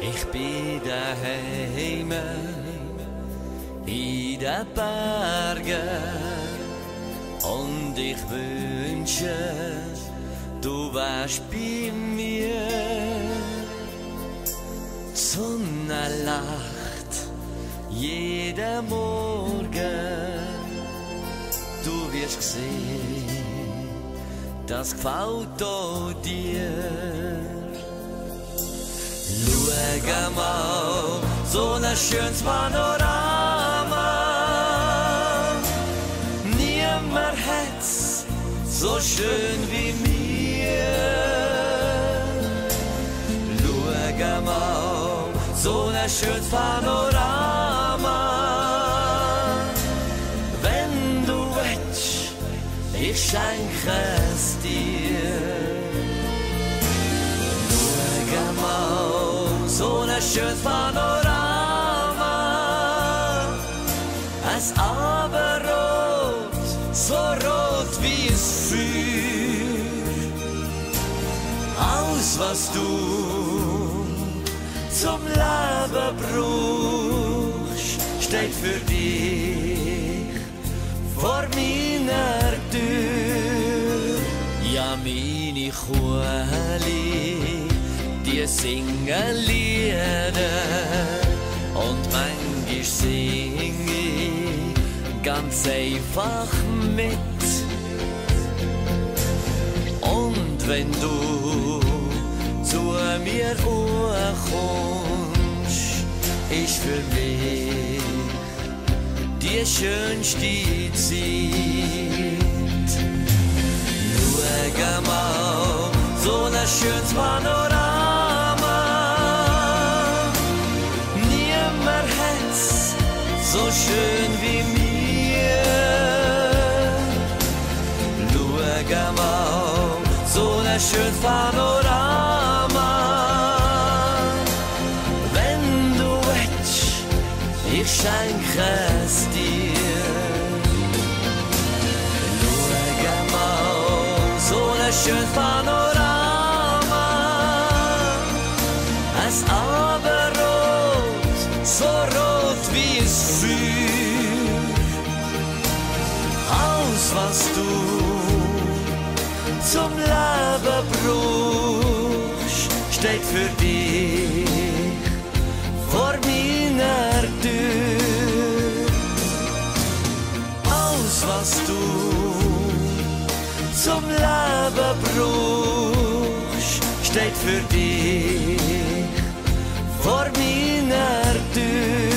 Ich bin daheim in den Bergen und ich wünsche, du wärst bei mir. Die Sonne lacht jeden Morgen, du wirst sehen, das gefällt dir. Schau mal, so ein schönes Panorama. Niemand hat's so schön wie mir. Schau mal, so ein schönes Panorama. Ich schenke es dir. Schau mal, so ein schönes Panorama. Es Abendrot, so rot wie es Feuer. Alles, was du zum Leben brauchst, steht für dich meine Kuhli, die singen Lieder und manchmal sing ich ganz einfach mit. Und wenn du zu mir kommst, ist für mich die schönste Zeit. Mal, so ein schönes Panorama. Niemand hat's so schön wie mir. Mal, so ein schönes Panorama. Wenn du willst, ich schenke es dir. Schönes Panorama. Es Abendrot, so rot wie es Feuer. Alles, was du zum Leben brauchst, steht für dich vor meiner Tür. Alles, was du zum Leben brauchst, steht für dich vor meiner Tür.